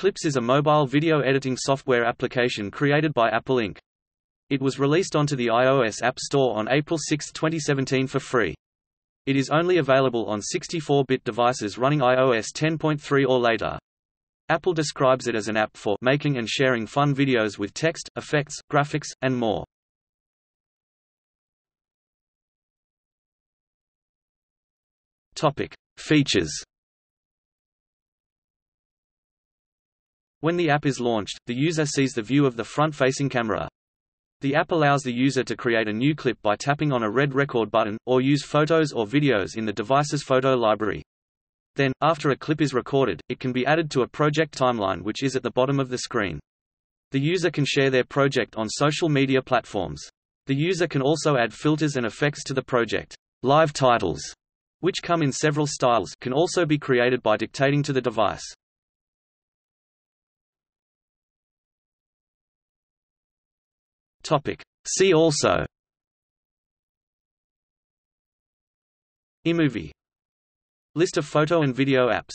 Clips is a mobile video editing software application created by Apple Inc. It was released onto the iOS App Store on April 6, 2017 for free. It is only available on 64-bit devices running iOS 10.3 or later. Apple describes it as an app for making and sharing fun videos with text, effects, graphics, and more. Topic: Features. When the app is launched, the user sees the view of the front-facing camera. The app allows the user to create a new clip by tapping on a red record button, or use photos or videos in the device's photo library. Then, after a clip is recorded, it can be added to a project timeline which is at the bottom of the screen. The user can share their project on social media platforms. The user can also add filters and effects to the project. Live titles, which come in several styles, can also be created by dictating to the device. Topic. See also. iMovie List of photo and video apps